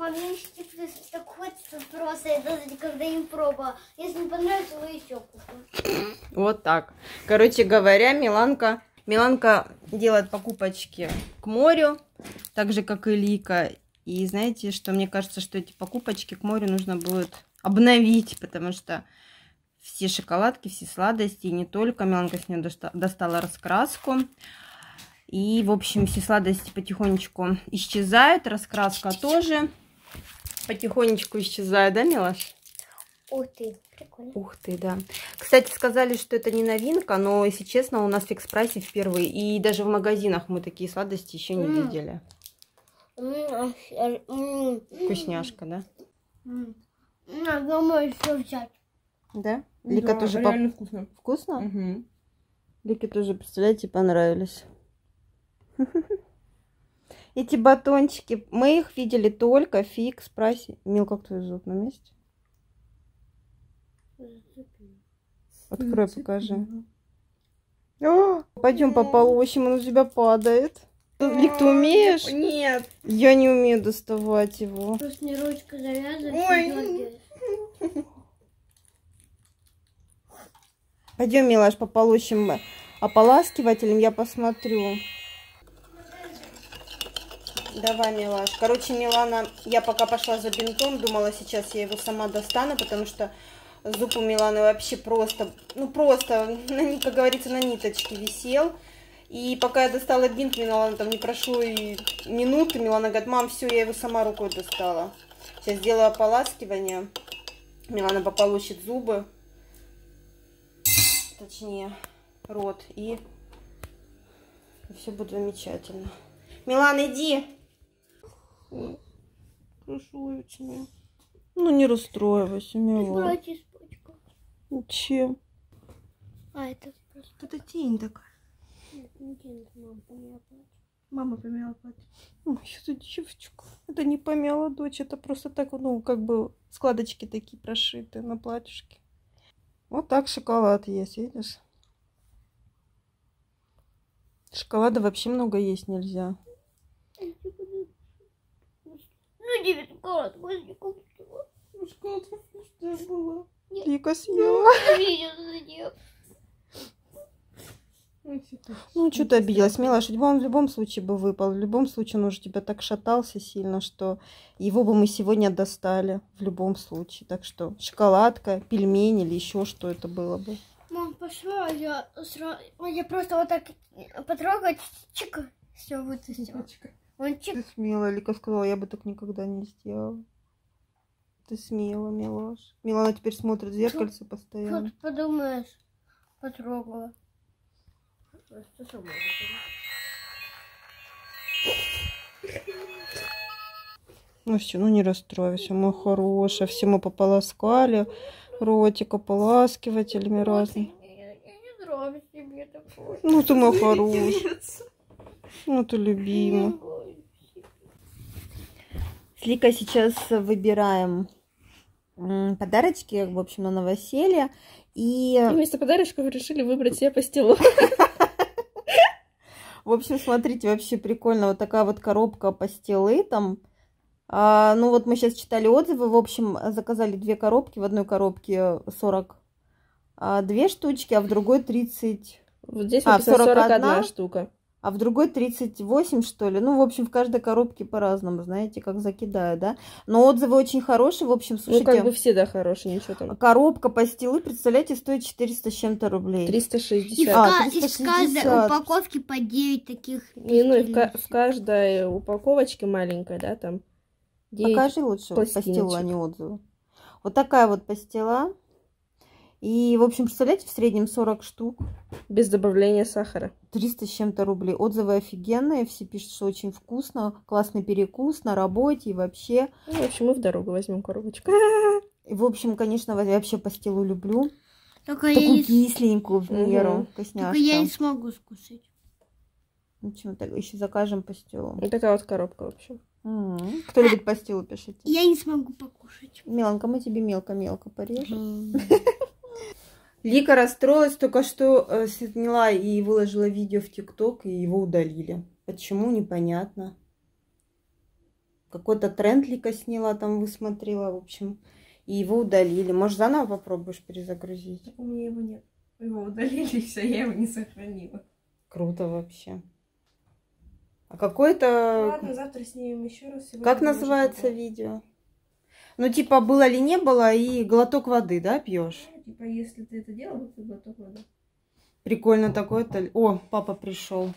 Еще типа, так хочется просто, я даже никогда не пробовала. Если не понравится, вы еще купим. Вот так. Короче говоря, Миланка, Миланка делает покупочки к морю, так же, как и Лика. И знаете, что мне кажется, что эти покупочки к морю нужно будет обновить, потому что все шоколадки, все сладости, и не только. Миланка с нее достала раскраску. И, в общем, все сладости потихонечку исчезают. Раскраска тоже потихонечку исчезает, да, Милаш? Ух ты, прикольно. Ух ты, да. Кстати, сказали, что это не новинка, но, если честно, у нас в фикс прайсе впервые. И даже в магазинах мы такие сладости еще не видели. М, Вкусняшка, да? м. Надо домой еще взять. Да? Лика тоже поп- реально вкусно. вкусно? Мгм. Лике тоже, представляете, понравились. Эти батончики, мы их видели только в фикс прайсе. Мил, как твой зуб на месте? Открой, покажи. Пойдем пополощем, он у тебя падает. Лик, ты умеешь? Нет. Я не умею доставать его. Просто не ручка завязывать. Ой. Пойдем, милаш, пополощем ополаскивателем, я посмотрю. Давай, Милаш. Короче, Милана, я пока пошла за бинтом, думала, сейчас я его сама достану, потому что зуб у Миланы вообще просто, ну просто, на как говорится, на ниточке висел. И пока я достала бинт, Милана там не прошло и минуты, Милана говорит, мам, все, я его сама рукой достала. Сейчас сделаю ополаскивание. Милана пополощет зубы, точнее, рот, и все будет замечательно. Милан, иди. Прошу я тебя. Ну, не расстраивайся, испачкалось. Чем? А, это просто... Это тень такая. Нет, не тянет, мам, помяла платье. Мама помяла платье. Ой, это девочка. Это не помяла дочь, это просто так, ну, как бы складочки такие прошиты на платьишке. Вот так шоколад есть, видишь? Шоколада вообще много есть нельзя. Ну, девять. Шоколад вкусная была. Лика съела. Я видела за нее. Ну, что ты обиделась, Милаш? Он в любом случае бы выпал. В любом случае, он уже тебя так шатался сильно, что его бы мы сегодня достали. В любом случае. Так что шоколадка, пельмени или еще что это было бы. Мам, пошла, я сразу... Я просто вот так потрогать, чик, все вытащила. Он чик. Ты смелая, Лика сказала, я бы так никогда не сделала. Ты смелая, Милаш. Милана теперь смотрит в зеркальце Что постоянно. ты подумаешь? Потрогала. Что Ну все, ну не расстраивайся, мой хороший. Все мы пополоскали. Ротик ополаскивателями разными. Я, я не нравится мне такое. Ну ты мой хороший. Ну ты любимый. С Ликой сейчас выбираем подарочки, в общем, на новоселье. И, И вместо подарочков решили выбрать себе пастилу. в общем, смотрите, вообще прикольно. Вот такая вот коробка пастилы там. А, ну вот мы сейчас читали отзывы. В общем, заказали две коробки. В одной коробке 40 а, две штучки, а в другой 30 Вот здесь А, написано 41 41 штука. А в другой 38, что ли. Ну, в общем, в каждой коробке по-разному, знаете, как закидаю, да. Но отзывы очень хорошие, в общем, Ну, слушайте. как бы все, да, хорошие, ничего там. Коробка пастилы, представляете, стоит 400 с чем-то рублей. И в, 360. А, и в 360. каждой упаковке по 9 таких. И, ну, и в, в каждой упаковочке маленькой, да, там. Покажи лучше вот пастилу, а не отзывы. Вот такая вот пастила. И, в общем, представляете, в среднем 40 штук. Без добавления сахара. 300 с чем-то рублей. Отзывы офигенные, все пишут, что очень вкусно, классный перекус на работе и вообще. Ну, в общем, мы в дорогу возьмем коробочку. И, в общем, конечно, я вообще пастилу люблю. Только я, Такую не, кисленькую в меру. Мгм. Вкусняшка. только я не смогу скушать. Ничего, так еще закажем пастилу. Вот такая вот коробка, в общем. М. Кто любит пастилу, пишите. Я не смогу покушать. Меланка, мы тебе мелко-мелко порежем. Лика расстроилась, только что э, сняла и выложила видео в ТикТок, и его удалили. Почему, непонятно. Какой-то тренд Лика сняла, там высмотрела, в общем. И его удалили. Может, заново попробуешь перезагрузить? У меня его нет. Его удалили, все, я его не сохранила. Круто вообще. А какой-то... Ладно, завтра снимем еще раз. Сегодня Как называется видео? Ну, типа, было ли не было, и глоток воды, да, пьешь? Ну, Типа, если ты это делал, то глоток воды. Прикольно такой-то. О, папа пришел.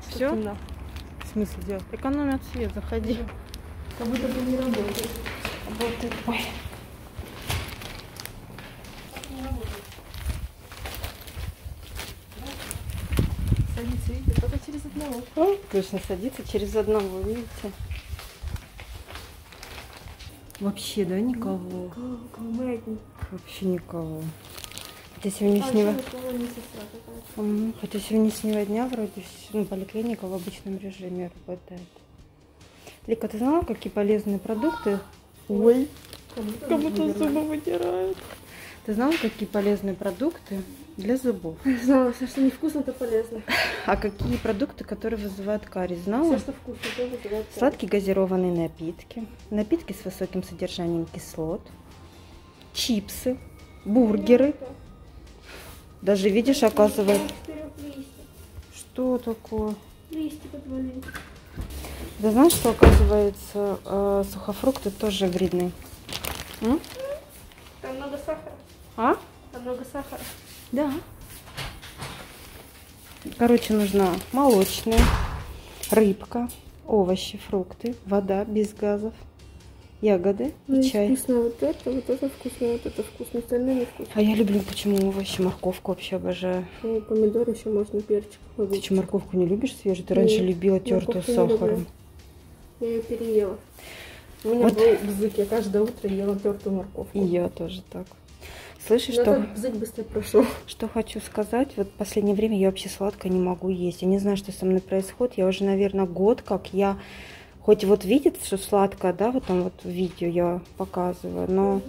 Всё? темно? В смысле делать? Экономят свет, заходи. Как будто бы не работает. Работает. Ой. Садится, видите, только через одного. О, Точно садится через одного, видите? Вообще, да, никого? Как мы одни. Вообще никого. Хотя А, сегодняшнего... никого. М, Хотя сегодняшнего дня вроде ну, поликлиника в обычном режиме работает. Лика, ты знала, какие полезные продукты? Ой, Кому-то зубы выдирают. Ты знала, какие полезные продукты для зубов? Знала, все, что невкусно, то полезно. А какие продукты, которые вызывают кариес? Все, Знала? что вкусно, то вызывает кариес. Сладкие газированные напитки, напитки с высоким содержанием кислот, чипсы, бургеры. Даже видишь, оказывается, Вперед листья. что такое? Листья подвалили. Да знаешь, что оказывается, э, сухофрукты тоже вредны? М? Там много сахара. А? Там много сахара. Да. Короче, нужна молочная, рыбка, овощи, фрукты, вода без газов, ягоды и чай. вкусно вот это, вот это вкусно, вот это вкусно, остальное не вкусно. А я люблю почему овощи, морковку вообще обожаю. Ну, помидор еще можно, перчик. Ты что, морковку не любишь свежую? Ты раньше Нет, любила тертую с сахаром. Я ее переела. У меня Вот. был бзык, я каждое утро ела тертую морковку. И я тоже так. Слышишь, Но что, быстро прошел. что хочу сказать? Вот в последнее время я вообще сладкое не могу есть. Я не знаю, что со мной происходит. Я уже, наверное, год как я... Хоть вот видит, что сладкое, да, вот там вот в видео я показываю, но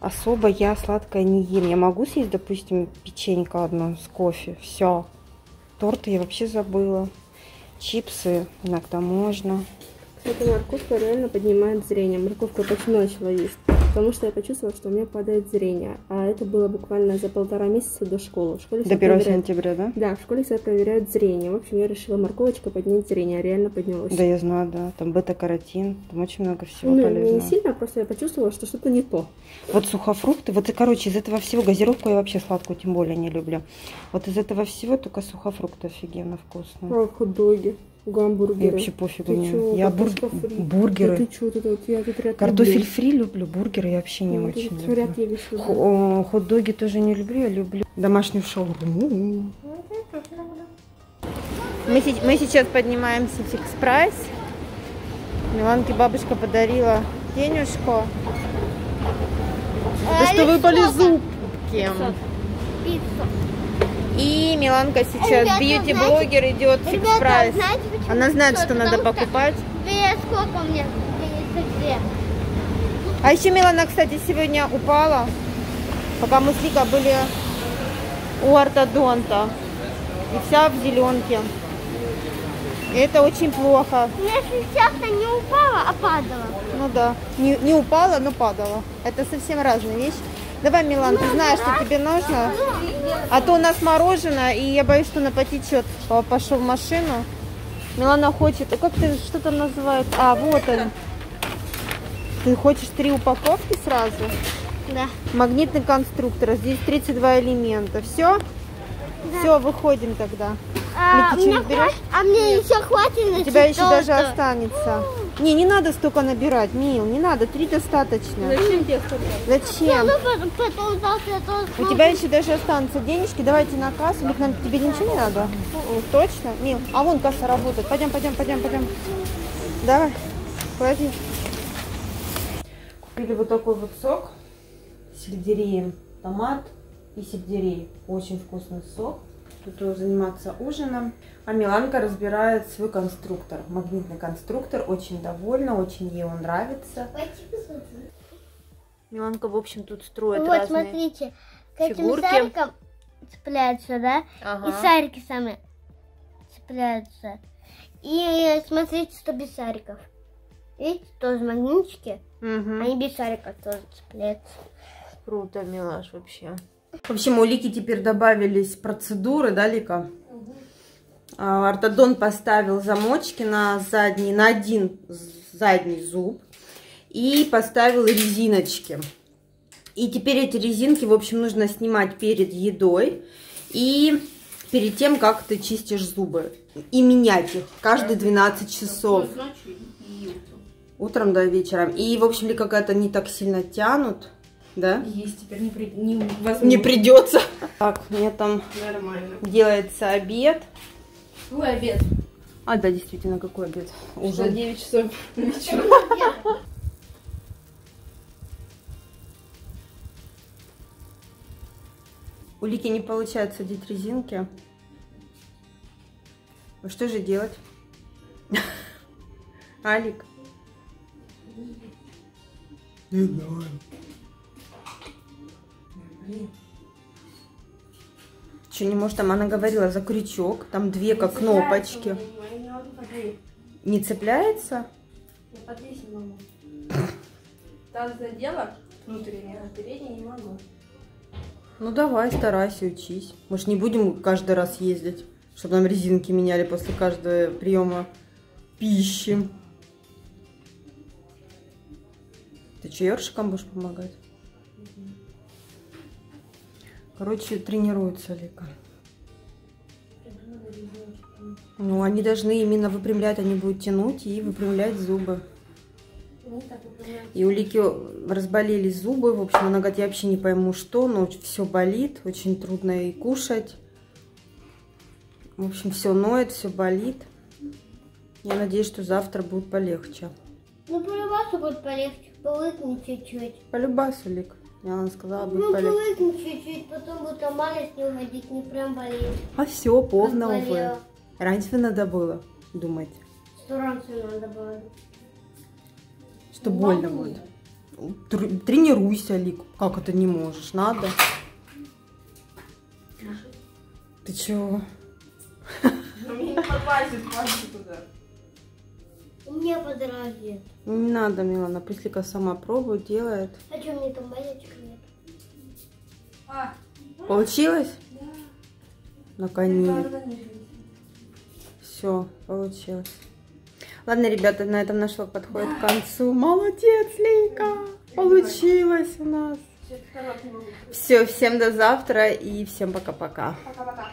особо я сладкое не ем. Я могу съесть, допустим, печенька одно с кофе, все. Торты я вообще забыла. Чипсы иногда можно. Кстати, морковка реально поднимает зрение. Морковку почему начала есть? Потому что я почувствовала, что у меня падает зрение. А это было буквально за полтора месяца до школы. В школе До всегда 1 проверяют- сентября, да? Да, в школе всегда проверяют зрение. В общем, я решила морковочкой поднять зрение. а Реально поднялось. Да, я знаю, да. Там бета-каротин, там очень много всего Ну, полезного. не сильно, просто я почувствовала, что что-то не то. Вот сухофрукты, вот и, короче, из этого всего газировку я вообще сладкую тем более не люблю. Вот из этого всего только сухофрукты офигенно вкусные. А, хот-доги, гамбургеры. Я вообще пофигу Ты мне. чё, Я бур- фри? бургеры. Да ты чё, тут вот я тут ряд Картофель люблю. фри люблю, бургеры я вообще не Ну, очень люблю. ряд я весь люблю. Хо- о, Хот-доги тоже не люблю, я люблю домашнюю шаурму. Мы, се- мы сейчас поднимаемся в фикс прайс. Миланке бабушка подарила денежку. Да что выпали зубки. Пиццу. И Миланка сейчас бьюти-блогер идет в фикс Ребята, прайс. знаете, почему Она знает, что надо покупать. Две, сколько у меня? Две. А еще Милана, кстати, сегодня упала, пока мы с Ликой были у ортодонта. И вся в зеленке. И это очень плохо. У меня сейчас-то не упала, а падала. Ну да. Не, не упала, но падала. Это совсем разные вещи. Давай, Милан, ты знаешь, что тебе нужно? А то у нас мороженое, и я боюсь, что она потечет. Пошел в машину. Милана хочет... А как ты, что там называется? А, вот он. Ты хочешь три упаковки сразу? Да. Магнитный конструктор. Здесь 32 элемента. Все? Все, выходим тогда. А, Лики, мне что, берешь? хва- а мне еще хватит на У тебя еще даже останется. Не, не надо столько набирать, Мил, не надо, три достаточно. Зачем тебе? Зачем? У тебя еще даже останутся денежки, давайте на кассу. Лик, нам тебе ничего не надо? Точно? Мил, а вон касса работает. Пойдем, пойдем, пойдем, пойдем. Давай, клади. Купили вот такой вот сок с сельдереем, томат и сельдерей. Очень вкусный сок. Буду заниматься ужином. А Миланка разбирает свой конструктор. Магнитный конструктор. Очень довольна, очень ей он нравится. Миланка, в общем, тут строит Вот, разные... смотрите, к этим фигурки. шарикам цепляются, да? Ага. И шарики сами цепляются. И смотрите, что без шариков. Видите, тоже магнитики. Мгм. Они без шариков тоже цепляются. Круто, милаш, вообще. В общем, у Лики теперь добавились процедуры, да, Лика? А, Ортодон поставил замочки на задний, на один задний зуб и поставил резиночки. И теперь эти резинки, в общем, нужно снимать перед едой и перед тем, как ты чистишь зубы. И менять их каждые 12 часов. Утром, да, вечером. И, в общем, ли какая-то не так сильно тянут, да? Есть, теперь не, при... не, возможно. Не придется. Так, меня там Нормально. делается обед. Какой обед? А, да, действительно, какой обед? Уже Ужин. 9 часов вечера. У Лики не получается одеть резинки. Ну что же делать? Алик? Не знаю. Что, не может, там она говорила за крючок, там две как кнопочки. Не цепляется? Я подлезть не могу. Таз задела внутреннее, а переднее не могу. Ну давай, старайся, учись. Мы ж не будем каждый раз ездить, чтобы нам резинки меняли после каждого приема пищи. Ты что, ёршиком будешь помогать? Короче, тренируется Лика. Ну, они должны именно выпрямлять, они будут тянуть и выпрямлять зубы. И у Лики разболелись зубы. В общем, она говорит, я вообще не пойму, что, но все болит, очень трудно и кушать. В общем, все ноет, все болит. Я надеюсь, что завтра будет полегче. Ну, по будет полегче. Повыкни чуть-чуть. Полюбасу, Лик. Я она сказала, будет Ну, полегче. повыкни чуть-чуть, потом будет нормально с ним ходить, не прям болеть. А все, повно Как уже. Раньше надо было думать, Сто раз надо было. что больно будет. Тр- Тренируйся, Лик. Как это не можешь? Надо. Ты чего? Но мне не подлазит, пальцы туда. У меня подразит. Не надо, Милана. Пусть Лика сама пробует, делает. А что, мне там болячек нет? А, Получилось? да. Наконец. Все, получилось. Ладно, ребята, на этом наш влог подходит к концу. Молодец, Лейка! Получилось у нас. Все, всем до завтра и всем пока-пока. Пока-пока.